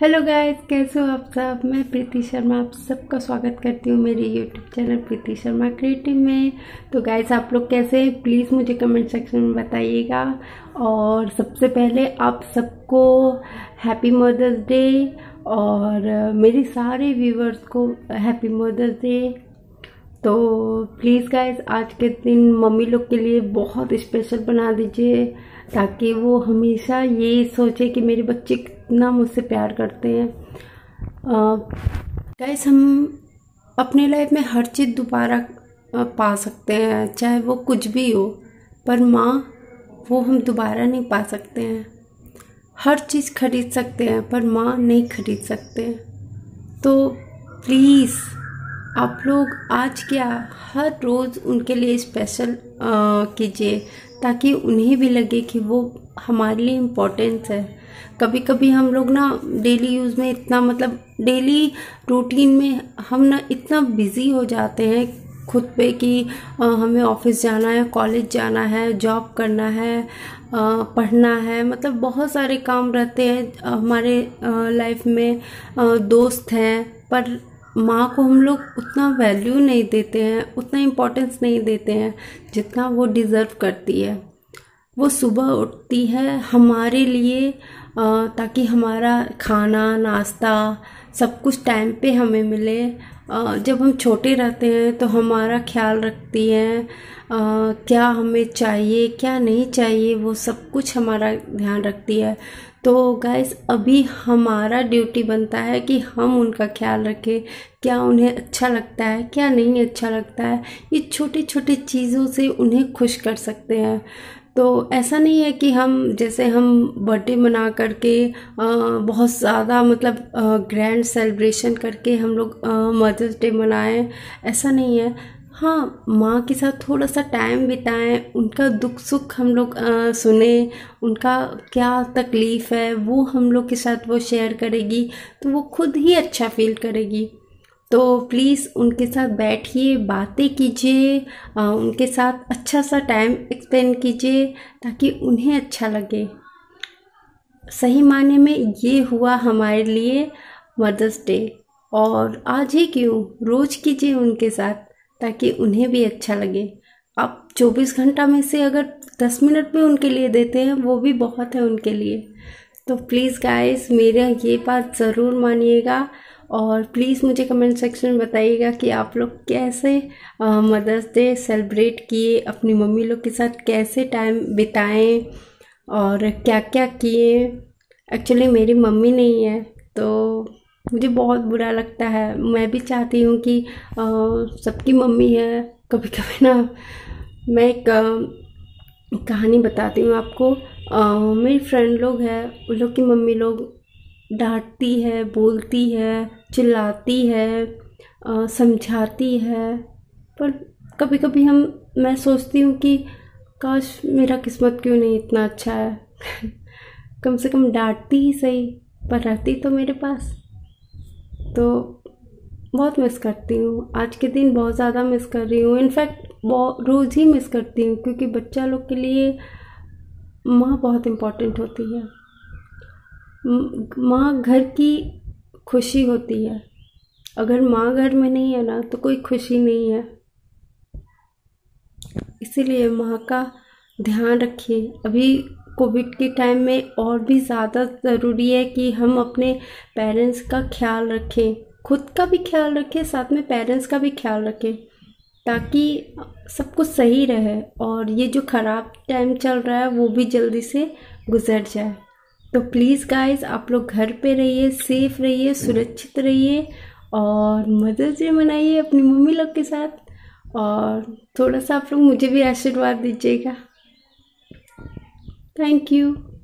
Hello guys कैसे हो आप सब? मैं प्रीति शर्मा, आप सबका स्वागत करती हूँ मेरे YouTube channel Preeti Sharma creative में। तो गाइस आप लोग कैसे हैं? प्लीज़ मुझे कमेंट सेक्शन में बताइएगा। और सबसे पहले आप सबको हैप्पी मदर्स डे और मेरे सारे व्यूवर्स को हैप्पी मदर्स डे तो प्लीज़ गाइस आज के दिन मम्मी लोग के लिए बहुत स्पेशल बना दीजिए, ताकि वो हमेशा ये सोचे कि मेरे बच्चे कितना मुझसे प्यार करते हैं। गाइस हम अपने लाइफ में हर चीज़ दोबारा पा सकते हैं, चाहे वो कुछ भी हो, पर माँ, वो हम दोबारा नहीं पा सकते हैं। हर चीज़ खरीद सकते हैं, पर माँ नहीं खरीद सकते। तो प्लीज़ आप लोग आज क्या हर रोज़ उनके लिए स्पेशल कीजिए, ताकि उन्हें भी लगे कि वो हमारे लिए इम्पोर्टेंस है। कभी कभी हम लोग ना डेली यूज़ में इतना मतलब डेली रूटीन में हम ना इतना बिज़ी हो जाते हैं खुद पे कि हमें ऑफ़िस जाना है कॉलेज जाना है जॉब करना है पढ़ना है। मतलब बहुत सारे काम रहते हैं हमारे लाइफ में दोस्त हैं, पर माँ को हम लोग उतना वैल्यू नहीं देते हैं, उतना इम्पोर्टेंस नहीं देते हैं जितना वो डिज़र्व करती है। वो सुबह उठती है हमारे लिए ताकि हमारा खाना, नाश्ता सब कुछ टाइम पे हमें मिले। जब हम छोटे रहते हैं तो हमारा ख्याल रखती हैं क्या हमें चाहिए, क्या नहीं चाहिए, वो सब कुछ हमारा ध्यान रखती है। तो गैस अभी हमारा ड्यूटी बनता है कि हम उनका ख्याल रखें, क्या उन्हें अच्छा लगता है, क्या नहीं अच्छा लगता है। ये छोटी छोटी चीज़ों से उन्हें खुश कर सकते हैं। तो ऐसा नहीं है कि हम, जैसे हम बर्थडे मना करके बहुत ज़्यादा मतलब ग्रैंड सेलिब्रेशन करके हम लोग मदर्स डे मनाएँ, ऐसा नहीं है। हाँ माँ के साथ थोड़ा सा टाइम बिताएँ, उनका दुख सुख हम लोग सुने, उनका क्या तकलीफ़ है, वो हम लोग के साथ वो शेयर करेगी तो वो खुद ही अच्छा फील करेगी। तो प्लीज़ उनके साथ बैठिए, बातें कीजिए उनके साथ अच्छा सा टाइम एक्सपेंड कीजिए ताकि उन्हें अच्छा लगे। सही मायने में ये हुआ हमारे लिए मदर्स डे और आज ही क्यों? रोज़ कीजिए उनके साथ ताकि उन्हें भी अच्छा लगे। आप 24 घंटा में से अगर 10 मिनट भी उनके लिए देते हैं, वो भी बहुत है उनके लिए। तो प्लीज़ गाइस मेरा ये बात ज़रूर मानिएगा। और प्लीज़ मुझे कमेंट सेक्शन में बताइएगा कि आप लोग कैसे मदर्स डे सेलिब्रेट किए अपनी मम्मी लोग के साथ कैसे टाइम बिताएँ और क्या क्या किए। एक्चुअली मेरी मम्मी नहीं है तो मुझे बहुत बुरा लगता है। मैं भी चाहती हूँ कि सबकी मम्मी है। कभी कभी ना मैं एक कहानी बताती हूँ आपको। आ, मेरी फ्रेंड लोग हैं उन लोग की मम्मी लोग डांटती है, बोलती है, चिल्लाती है समझाती है। पर कभी कभी हम, मैं सोचती हूँ कि, काश मेरा किस्मत क्यों नहीं इतना अच्छा है? कम से कम डांटती ही सही, पर रहती तो मेरे पास। तो बहुत मिस करती हूँ। आज के दिन बहुत ज़्यादा मिस कर रही हूँ। इनफैक्ट रोज़ ही मिस करती हूँ, क्योंकि बच्चा लोग के लिए माँ बहुत इम्पोर्टेंट होती है। माँ घर की खुशी होती है। अगर माँ घर में नहीं है ना तो कोई खुशी नहीं है। इसीलिए माँ का ध्यान रखिए। अभी कोविड के टाइम में और भी ज़्यादा ज़रूरी है कि हम अपने पेरेंट्स का ख्याल रखें। खुद का भी ख्याल रखें, साथ में पेरेंट्स का भी ख्याल रखें, ताकि सब कुछ सही रहे और ये जो ख़राब टाइम चल रहा है, वो भी जल्दी से गुजर जाए। तो प्लीज़ गाइस आप लोग घर पे रहिए सेफ़ रहिए, सुरक्षित रहिए और मदर्स डे मनाइए अपनी मम्मी लोग के साथ और थोड़ा सा आप लोग मुझे भी आशीर्वाद दीजिएगा थैंक you.